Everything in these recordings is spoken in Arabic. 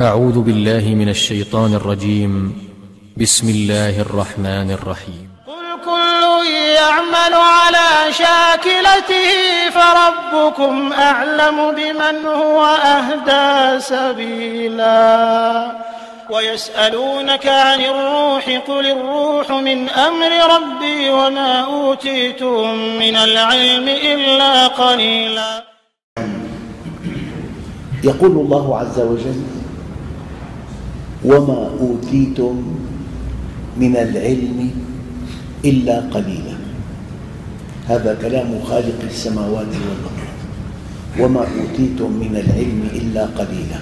أعوذ بالله من الشيطان الرجيم. بسم الله الرحمن الرحيم. قل كل يعمل على شاكلته فربكم أعلم بمن هو أهدى سبيلا. ويسألونك عن الروح قل الروح من أمر ربي وما أوتيتم من العلم إلا قليلا. يقول الله عز وجل وما أوتيتم من العلم إلا قليلا. هذا كلام خالق السماوات والأرض. وما أوتيتم من العلم إلا قليلا.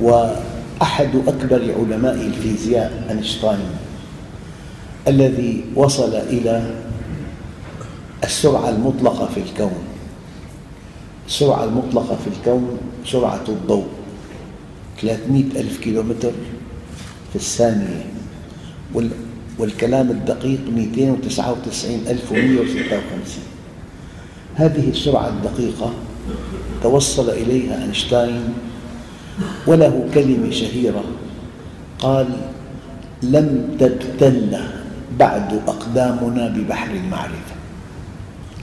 وأحد أكبر علماء الفيزياء أينشتاين الذي وصل إلى السرعة المطلقة في الكون. السرعة المطلقة في الكون سرعة الضوء. 300 ألف كيلومتر في الثانية. والكلام الدقيق 299156 هذه السرعة الدقيقة توصل إليها أينشتاين وله كلمة شهيرة قال لم تبتل بعد أقدامنا ببحر المعرفة.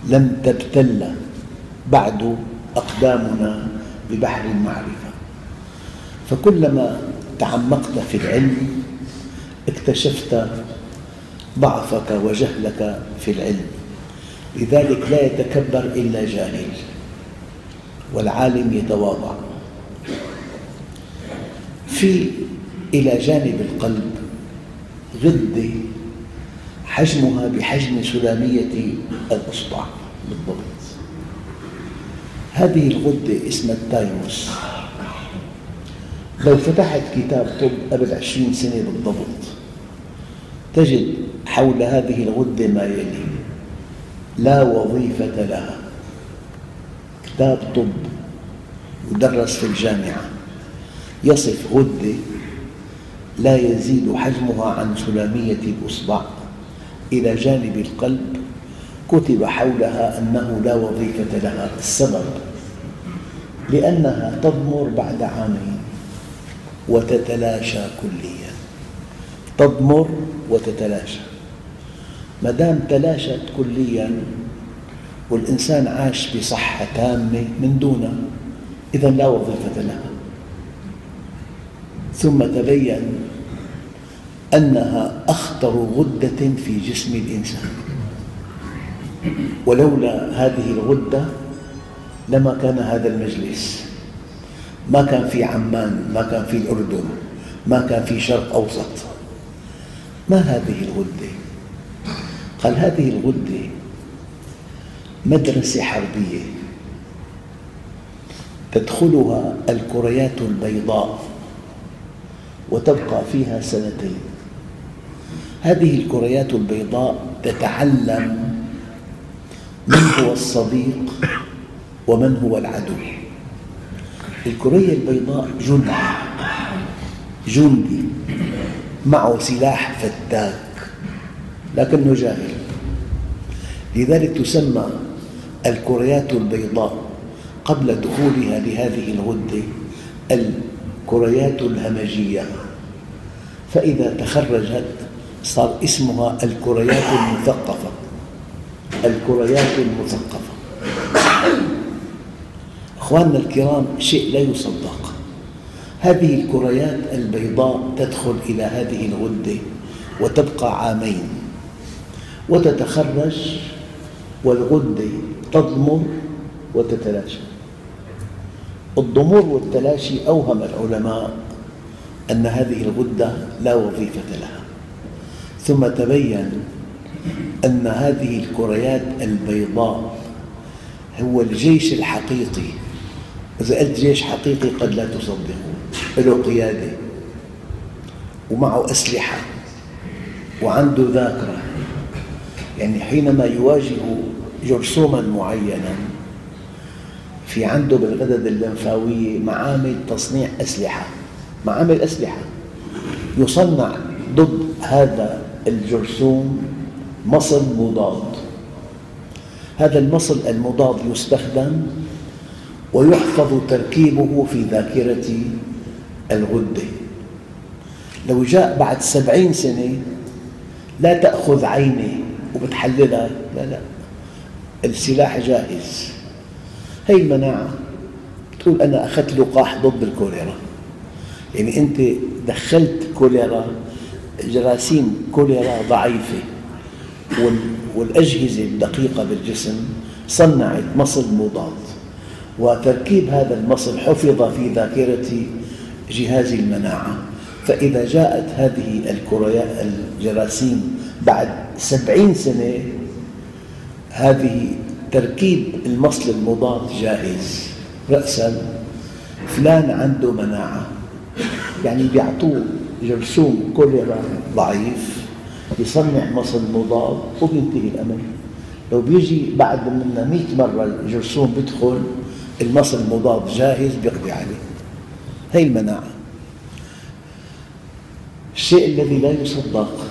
لم تبتل بعد أقدامنا ببحر المعرفة. فكلما تعمقت في العلم اكتشفت ضعفك وجهلك في العلم. لذلك لا يتكبر إلا جاهل والعالم يتواضع. في إلى جانب القلب غدة حجمها بحجم سلامية الإصبع بالضبط. هذه الغدة اسمها التايموس. لو فتحت كتاب طب قبل عشرين سنة بالضبط تجد حول هذه الغدة ما يلي. لا وظيفة لها. كتاب طب يدرس في الجامعة. يصف غدة لا يزيد حجمها عن سلامية الإصبع إلى جانب القلب كتب حولها أنه لا وظيفة لها. السبب؟ لأنها تضمر بعد عامين. وتتلاشى كليا. تضمر وتتلاشى. ما دام تلاشت كليا والإنسان عاش بصحة تامة من دونها إذا لا وظيفة لها. ثم تبين أنها أخطر غدة في جسم الإنسان. ولولا هذه الغدة لما كان هذا المجلس. ما كان في عمان ما كان في الأردن ما كان في شرق أوسط. ما هذه الغدة؟ قال هذه الغدة مدرسة حربية تدخلها الكريات البيضاء وتبقى فيها سنتين. هذه الكريات البيضاء تتعلم من هو الصديق ومن هو العدو. الكرية البيضاء جندي جندي. معه سلاح فتاك. لكنه جاهل. لذلك تسمى الكريات البيضاء قبل دخولها لهذه الغدة الكريات الهمجية. فإذا تخرجت صار اسمها الكريات المثقفة. الكريات المثقفة. أخواننا الكرام شيء لا يصدق. هذه الكريات البيضاء تدخل إلى هذه الغدة وتبقى عامين. وتتخرج والغدة تضمر وتتلاشى. الضمور والتلاشي أوهم العلماء أن هذه الغدة لا وظيفة لها. ثم تبين أن هذه الكريات البيضاء هو الجيش الحقيقي إذا قلت جيش حقيقي قد لا تصدقه. له قيادة ومعه أسلحة وعنده ذاكرة. يعني حينما يواجه جرثوما معينا في عنده بالغدد اللمفاوية معامل تصنيع أسلحة. معامل أسلحة. يصنع ضد هذا الجرثوم مصل مضاد. هذا المصل المضاد يستخدم ويحفظ تركيبه في ذاكرة الغدة. لو جاء بعد سبعين سنة لا تأخذ عينه وبتحللها. لا لا. السلاح جاهز. هي المناعة. تقول أنا أخذت لقاح ضد الكوليرا. يعني أنت دخلت كوليرا جراثيم كوليرا ضعيفة والأجهزة الدقيقة بالجسم صنعت مصل مضاد. وتركيب هذا المصل حفظ في ذاكرة جهاز المناعة. فإذا جاءت هذه الجراثيم بعد سبعين سنة هذه تركيب المصل المضاد جاهز. رأسا فلان عنده مناعة. يعني بيعطوه جرثوم كوليرا ضعيف يصنع مصل مضاد وبينتهي الأمر. لو بيجي بعد منا 100 مرة الجرثوم بيدخل المصل المضاد جاهز بيقضي عليه. هي المناعة. الشيء الذي لا يصدق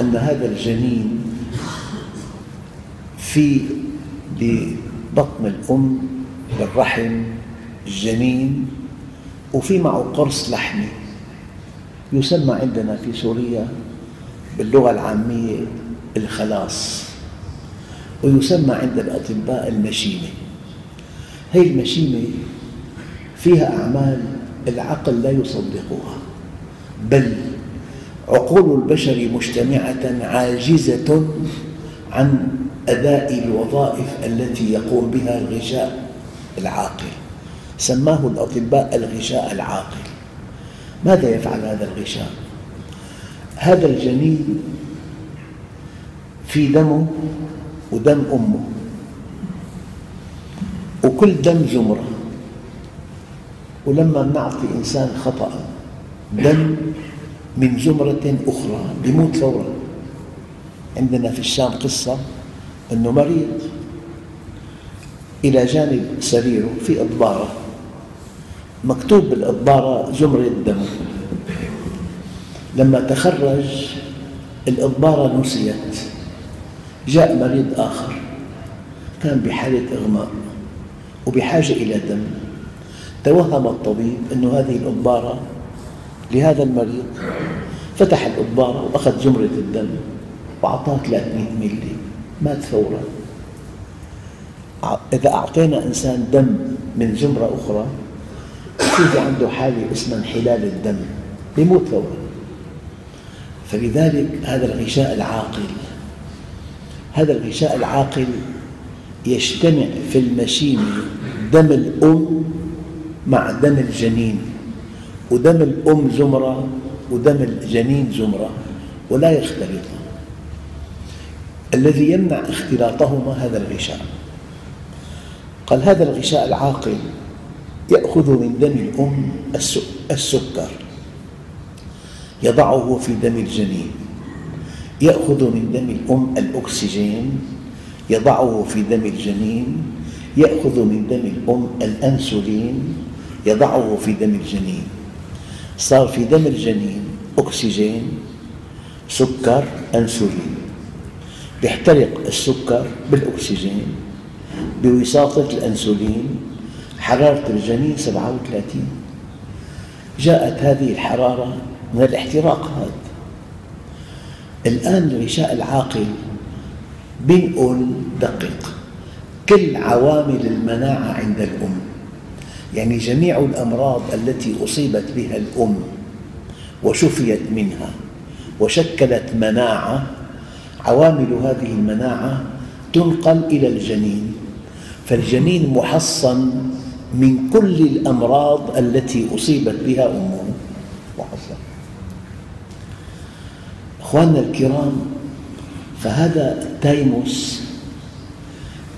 أن هذا الجنين في ببطن الأم بالرحم الجنين وفي معه قرص لحمي يسمى عندنا في سوريا باللغة العامية الخلاص ويسمى عند الأطباء المشيمة. هذه المشيمة فيها أعمال العقل لا يصدقها بل عقول البشر مجتمعة عاجزة عن أداء الوظائف التي يقوم بها الغشاء العاقل. سماه الأطباء الغشاء العاقل. ماذا يفعل هذا الغشاء؟ هذا الجنين في دمه ودم أمه. وكل دم زمرة ولما نعطي إنسان خطأ دم من زمرة أخرى يموت فورا. عندنا في الشام قصة أنه مريض إلى جانب سريره في إضبارة مكتوب بالإضبارة زمرة دم لما تخرج الإضبارة نسيت. جاء مريض آخر. كان بحالة إغماء. وبحاجة إلى دم. توهم الطبيب أن هذه الإضبارة لهذا المريض. فتح الإضبارة وأخذ جمرة الدم وأعطاه 300 ملي مات فورا. إذا أعطينا إنسان دم من جمرة أخرى في عنده حالة اسمها انحلال الدم. يموت فورا. فلذلك هذا الغشاء العاقل هذا الغشاء العاقل يجتمع في المشيمة دم الأم مع دم الجنين ودم الأم زمرة ودم الجنين زمرة ولا يختلطان الذي يمنع اختلاطهما هذا الغشاء. قال هذا الغشاء العاقل يأخذ من دم الأم السكر يضعه في دم الجنين يأخذ من دم الأم الأكسجين يضعه في دم الجنين يأخذ من دم الأم الأنسولين يضعه في دم الجنين. صار في دم الجنين أكسجين سكر أنسولين. يحترق السكر بالأكسجين بوساطة الأنسولين حرارة الجنين 37 جاءت هذه الحرارة من الاحتراق هذا. الآن الغشاء العاقل بينقل دقق كل عوامل المناعة عند الأم. يعني جميع الأمراض التي أصيبت بها الأم وشفيت منها وشكلت مناعة عوامل هذه المناعة تنقل إلى الجنين. فالجنين محصن من كل الأمراض التي أصيبت بها أمه. محصن أخواننا الكرام فهذا التايموس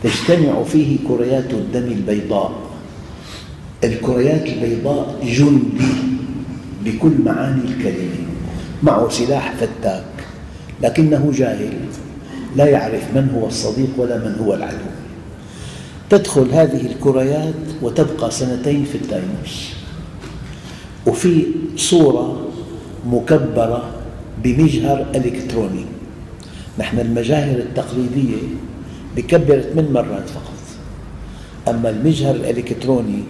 تجتمع فيه كريات الدم البيضاء. الكريات البيضاء جندي بكل معاني الكلمة معه سلاح فتاك لكنه جاهل لا يعرف من هو الصديق ولا من هو العدو. تدخل هذه الكريات وتبقى سنتين في التايموس. وفي صورة مكبرة بمجهر إلكتروني نحن المجاهر التقليدية بكبر ثمان مرات فقط. أما المجهر الإلكتروني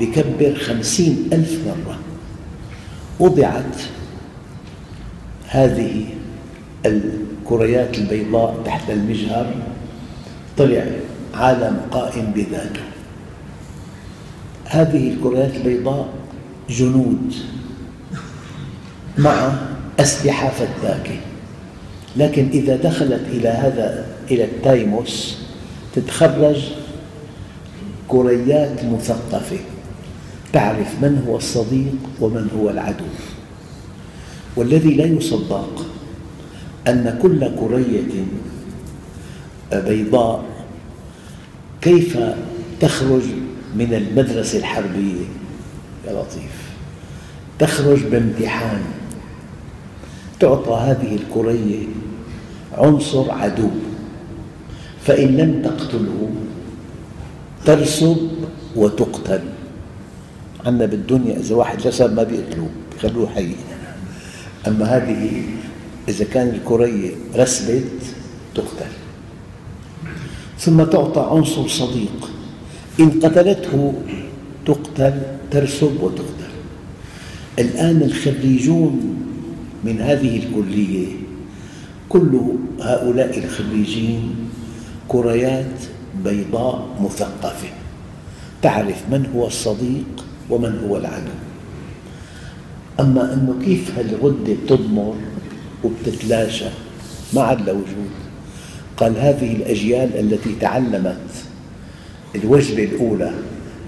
بكبر خمسين ألف مرة. وضعت هذه الكريات البيضاء تحت المجهر طلع عالم قائم بذاته. هذه الكريات البيضاء جنود مع أسلحة فتاكة. لكن إذا دخلت إلى هذا إلى التايموس تتخرج كريات مثقفة. تعرف من هو الصديق ومن هو العدو. والذي لا يصدق أن كل كرية بيضاء كيف تخرج من المدرسة الحربية؟ يا لطيف. تخرج بامتحان. تعطى هذه الكرية عنصر عدو فإن لم تقتله ترسب وتقتل. عندنا بالدنيا إذا واحد رسب ما بيقتلوه بيخلوه حي. أما هذه إذا كان الكرية رسبت تقتل. ثم تعطى عنصر صديق إن قتلته تقتل ترسب وتقتل. الآن الخريجون من هذه الكلية كل هؤلاء الخريجين كريات بيضاء مثقفة. تعرف من هو الصديق ومن هو العدو. أما أنه كيف هالغدة بتضمر وبتتلاشى؟ ما عاد وجود. قال هذه الأجيال التي تعلمت الوجبة الأولى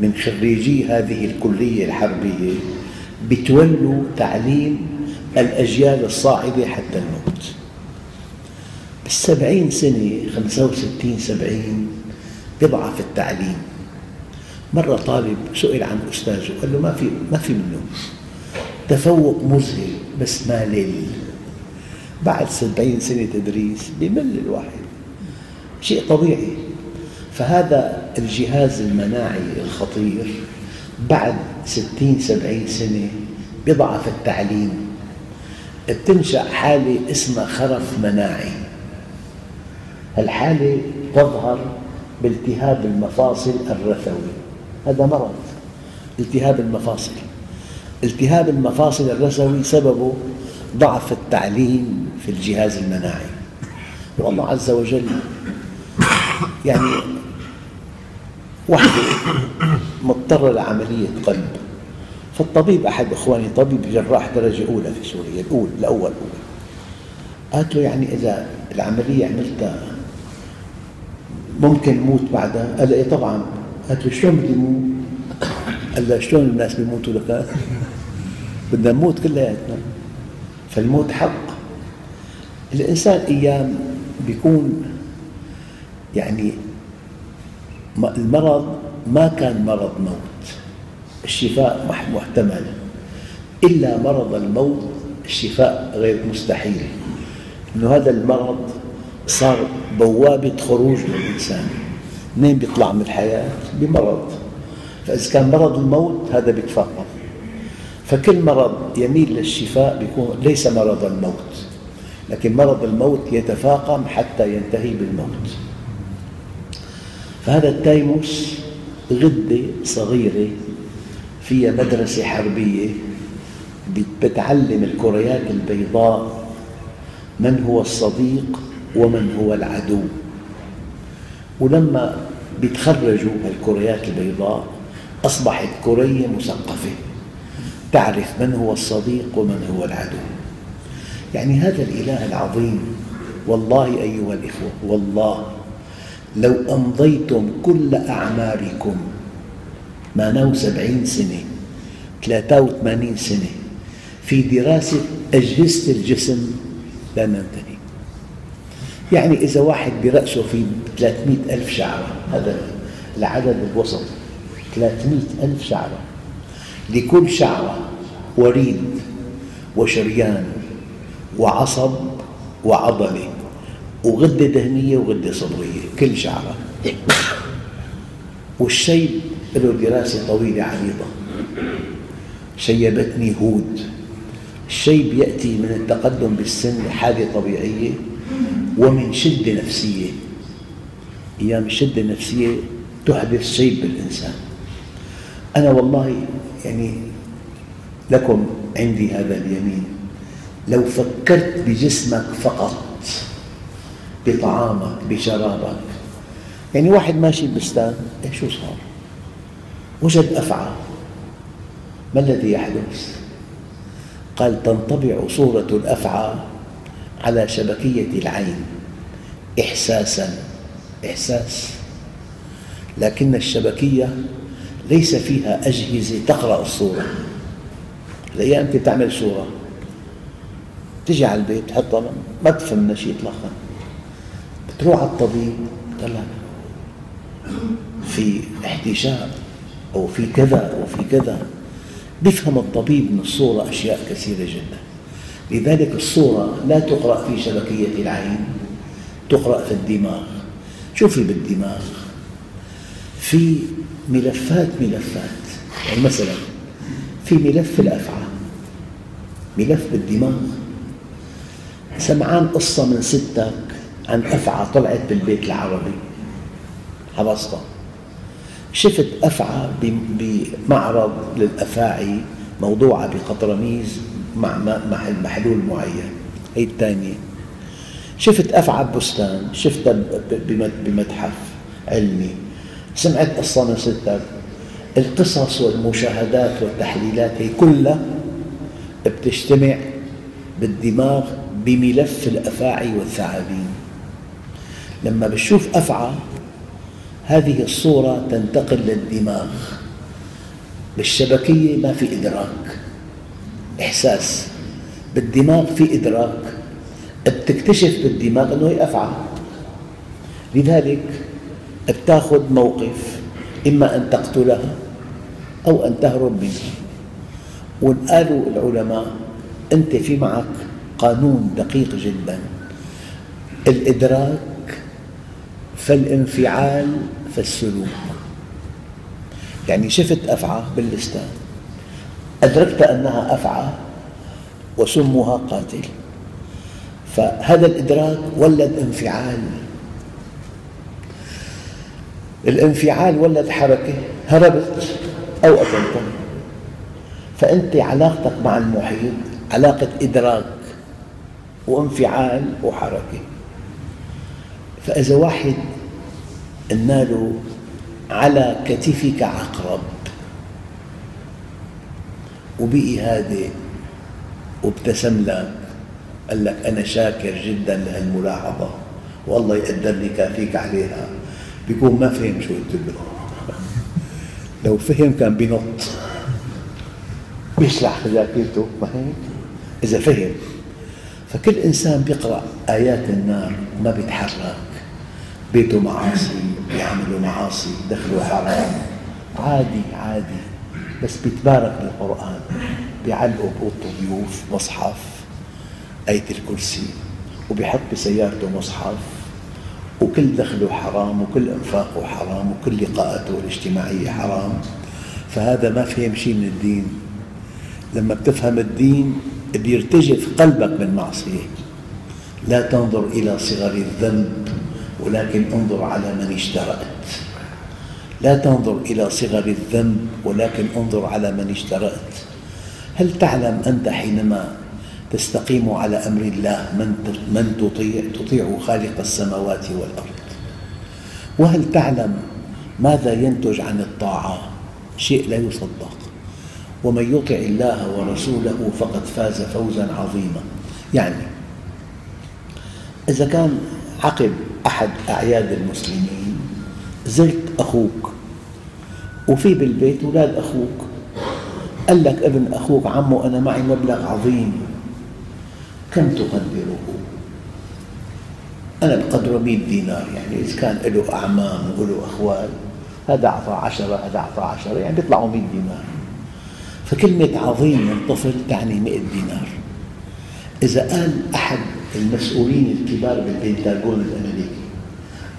من خريجي هذه الكلية الحربية بتولوا تعليم الأجيال الصاعدة حتى الموت. بالسبعين سنة خمسة وستين سبعين يضعف التعليم. مرة طالب سئل عن أستاذه قال له ما في ما في منه. تفوق مذهل بس مالل بعد سبعين سنة تدريس بمل الواحد. شيء طبيعي. فهذا الجهاز المناعي الخطير بعد ستين سبعين سنة يضعف التعليم. تنشأ حالة اسمها خرف مناعي. الحالة تظهر بالتهاب المفاصل الرثوي. هذا مرض. التهاب المفاصل. التهاب المفاصل الرثوي سببه ضعف التعليم في الجهاز المناعي. والله عز وجل يعني وحده مضطرة لعملية قلب. فالطبيب أحد إخواني طبيب جراح درجة أولى في سوريا الأول الأول أول قالت له يعني إذا العملية عملتها ممكن موت بعدها؟ قال إيه طبعا قالت له شلون بدي موت؟ قال لها شلون الناس بيموتوا لك؟ بدنا نموت كلياتنا فالموت حق الإنسان أيام بيكون يعني المرض ما كان مرض موت الشفاء محتمل. إلا مرض الموت الشفاء غير مستحيل. أنه هذا المرض صار بوابة خروج للإنسان. منين بيطلع من الحياة؟ بمرض. فإذا كان مرض الموت هذا بيتفاقم فكل مرض يميل للشفاء بيكون ليس مرض الموت لكن مرض الموت يتفاقم حتى ينتهي بالموت. فهذا التايموس غدة صغيرة فيها مدرسة حربية بتعلم الكريات البيضاء من هو الصديق ومن هو العدو. ولما بيتخرجوا الكريات البيضاء أصبحت كرية مثقفة. تعرف من هو الصديق ومن هو العدو. يعني هذا الإله العظيم والله أيها الإخوة والله لو أمضيتم كل أعماركم نو سبعين سنة ثلاثة وثمانين سنة. في دراسة أجهزة الجسم لا ننتهي. يعني إذا واحد برأسه في 300 ألف شعرة هذا العدد الوسط 300 ألف شعرة. لكل شعرة وريد وشريان وعصب وعضلة وغدة دهنية وغدة صدرية كل شعرة. والشيب له دراسة طويلة عريضة. شيبتني هود. الشيب يأتي من التقدم بالسن لحالة طبيعية ومن شدة نفسية. أيام الشدة النفسية تحدث شيب بالإنسان. أنا والله يعني لكم عندي هذا اليمين. لو فكرت بجسمك فقط بطعامك بشرابك يعني واحد ماشي بستان إيه شو صار؟ وجد أفعى ما الذي يحدث؟ قال تنطبع صورة الأفعى على شبكية العين. إحساساً. إحساس. لكن الشبكية ليس فيها أجهزة تقرأ الصورة. الأيام أنت تعمل صورة. تجي على البيت تحطها ما تفهم شيء إطلاقا. بتروح على الطبيب طلع في احتشاء. أو في كذا أو في كذا. بيفهم الطبيب من الصورة أشياء كثيرة جدا. لذلك الصورة لا تقرأ في شبكية العين تقرأ في الدماغ. شوفي بالدماغ. في ملفات ملفات. يعني مثلا في ملف الأفعى ملف بالدماغ. سمعان قصة من ستك عن أفعى طلعت بالبيت العربي. حفظتها شفت أفعى بمعرض للأفاعي موضوعة بقطرميز مع محلول معين. هي الثانية؟ شفت أفعى ببستان شفتها بمتحف علمي. سمعت قصة من ستك القصص والمشاهدات والتحليلات هي كلها بتجتمع بالدماغ بملف الأفاعي والثعابين. لما بتشوف أفعى هذه الصورة تنتقل للدماغ بالشبكية ما في إدراك. إحساس. بالدماغ في إدراك. بتكتشف بالدماغ أنه هي أفعى. لذلك بتاخذ موقف إما أن تقتلها أو أن تهرب منها وقالوا العلماء أنت في معك قانون دقيق جدا. الإدراك فالانفعال فالسلوك يعني شفت أفعى باللسان أدركت أنها أفعى وسمها قاتل. فهذا الإدراك ولد انفعال. الانفعال ولد حركة هربت أو قتلت فأنت علاقتك مع المحيط علاقة إدراك وانفعال وحركة. فإذا واحد قلنا له على كتفك عقرب وبقي هادئ وابتسم لك قال لك أنا شاكر جدا لهالملاحظة والله يقدرني كافيك عليها. بيكون ما فهم شو قلت له. لو فهم كان بينط بيشلح ذاكرته ما هيك؟ إذا فهم. فكل إنسان بيقرأ آيات النار ما بيتحرك. بيته معاصي بيعملوا معاصي دخلوا حرام. عادي عادي. بس بيتبارك بالقرآن. بيعلقوا بأوضته ضيوف مصحف آية الكرسي وبيحط بسيارته مصحف. وكل دخله حرام وكل إنفاقه حرام وكل لقاءاته الاجتماعية حرام. فهذا ما فهم شيء من الدين. لما بتفهم الدين بيرتجف قلبك من معصية. لا تنظر إلى صغر الذنب. ولكن انظر على من اشترأت. لا تنظر إلى صغر الذنب ولكن انظر على من اشترأت. هل تعلم أنت حينما تستقيم على أمر الله من من تطيع تطيع خالق السماوات والأرض؟ وهل تعلم ماذا ينتج عن الطاعة؟ شيء لا يصدق. ومن يطع الله ورسوله فقد فاز فوزا عظيما. يعني إذا كان عقب أحد أعياد المسلمين زرت أخوك. وفي بالبيت أولاد أخوك. قال لك ابن أخوك عمو أنا معي مبلغ عظيم. كم تقدره؟ أنا بقدره 100 دينار يعني إذا كان له أعمام وله أخوال هذا أعطى عشرة هذا أعطى عشرة يعني بيطلعوا 100 دينار. فكلمة عظيم من طفل تعني 100 دينار. إذا قال أحد المسؤولين الكبار بالبنتاغون الأمريكي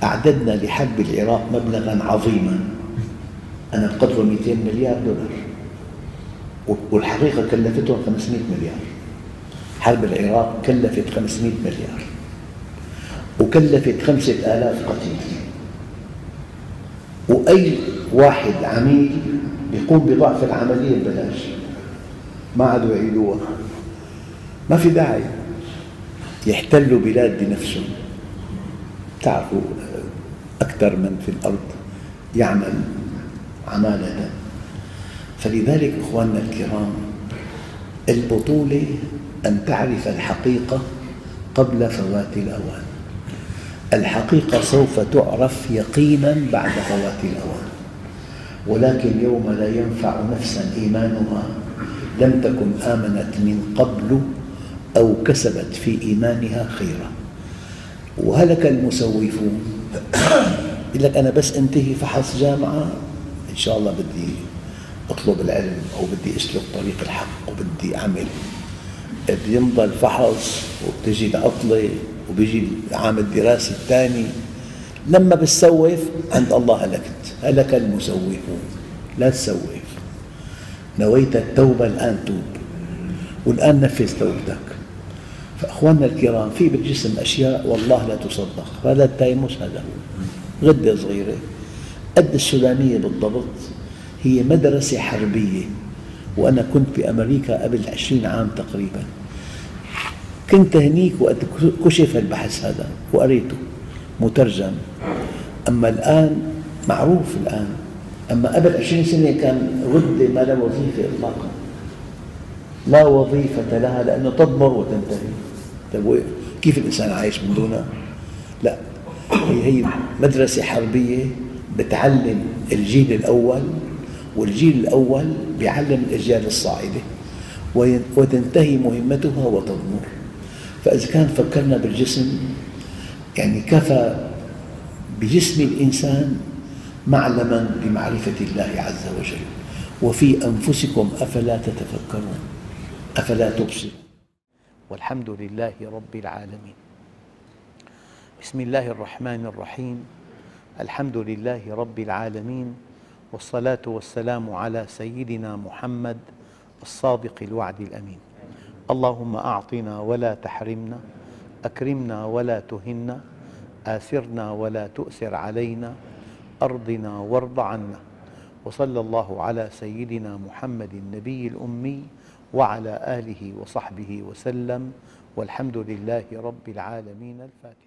أعددنا لحرب العراق مبلغا عظيما. أنا بقدره 200 مليار دولار. والحقيقة كلفتهم 500 مليار. حرب العراق كلفت 500 مليار. وكلفت خمسة آلاف قتيل. وأي واحد عميل يقوم بضعف العملية ببلاش. ما عادوا يعيدوها. ما في داعي. يحتلوا بلاد بنفسهم. تعرفوا أكثر من في الأرض يعمل عمالة فلذلك إخواننا الكرام البطولة أن تعرف الحقيقة قبل فوات الأوان. الحقيقة سوف تعرف يقينا بعد فوات الأوان. ولكن يوم لا ينفع نفسا إيمانها لم تكن آمنت من قبل أو كسبت في إيمانها خيرا. وهلك المسوفون. يقول لك أنا بس أنتهي فحص جامعة إن شاء الله بدي أطلب العلم أو بدي أسلك طريق الحق وبدي أعمل. بيمضى الفحص وبتجي العطلة وبيجي العام الدراسي الثاني. لما بتسوف عند الله هلكت. هلك المسوفون. لا تسوف. نويت التوبة الآن توب. والآن نفذ توبتك. فأخواننا الكرام في بالجسم أشياء والله لا تصدق. هذا التايموس هذا. هو غدة صغيرة. قد السودانية بالضبط هي مدرسة حربية وأنا كنت بأمريكا قبل عشرين عام تقريبا. كنت هنيك وقت كشف البحث هذا وقريته مترجم. أما الآن معروف الآن. أما قبل عشرين سنة كان غدة ما لها وظيفة إطلاقا. لا وظيفة لها لأنه تضمر وتنتهي. طيب كيف الإنسان عايش من دونها؟ لا هي هي مدرسة حربية بتعلم الجيل الأول والجيل الأول بيعلم الأجيال الصاعدة وتنتهي مهمتها وتضمر. فإذا كان فكرنا بالجسم يعني كفى بجسم الإنسان معلما بمعرفة الله عز وجل. وفي أنفسكم أفلا تتفكرون أفلا تبصرون. والحمد لله رب العالمين. بسم الله الرحمن الرحيم. الحمد لله رب العالمين والصلاة والسلام على سيدنا محمد الصادق الوعد الأمين. اللهم أعطنا ولا تحرمنا أكرمنا ولا تهنا آثرنا ولا تؤثر علينا أرضنا وارض عنا. وصلى الله على سيدنا محمد النبي الأمي وعلى آله وصحبه وسلم والحمد لله رب العالمين الفاتحة